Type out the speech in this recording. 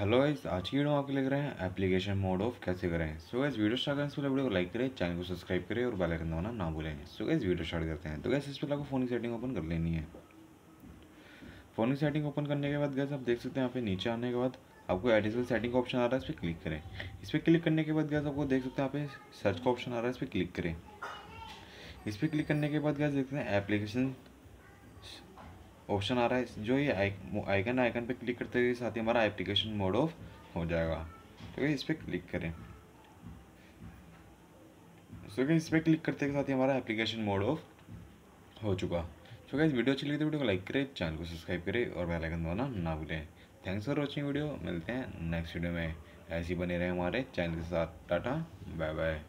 Hello guys आज की video आपके लग रहे हैं एप्लीकेशन मोड ऑफ़ कैसे करें? सो गाइस वीडियो स्टार्ट करने से पहले वीडियो को लाइक करें चैनल को सब्सक्राइब करें और बेल आइकन दबाना ना भूलें। सो गाइस वीडियो स्टार्ट करते हैं। तो गाइस इस पर आपको फ़ोन की सेटिंग ओपन कर लेनी है। फ़ोन की सेटिंग ओपन करने के बाद गैस आप देख सकते हैं यहाँ पे नीचे आने के बाद आपको एडिशनल सेटिंग का ऑप्शन आ रहा है, इस पर क्लिक करें। इस पर क्लिक करने के बाद गैस आपको देख सकते हैं यहाँ पे सर्च का ऑप्शन आ रहा है, इस पर क्लिक करें। इस पर क्लिक करने के बाद गैस देखते हैं एप्लीकेशन ऑप्शन आ रहा है, जो ये आइकन आइकन पे क्लिक करते हुए साथ ही हमारा एप्लीकेशन मोड ऑफ़ हो जाएगा। तो इस पर क्लिक करें। सो इस पर क्लिक करते के साथ ही हमारा एप्लीकेशन मोड ऑफ़ हो चुका। सो गाइस वीडियो अच्छी लगी तो वीडियो को लाइक करें चैनल को सब्सक्राइब करें और बेल आइकन दबाना ना भूलें। थैंक्स फॉर वॉचिंग वीडियो मिलते हैं नेक्स्ट वीडियो में। ऐसे ही बने रहे हमारे चैनल के साथ। Tata bye bye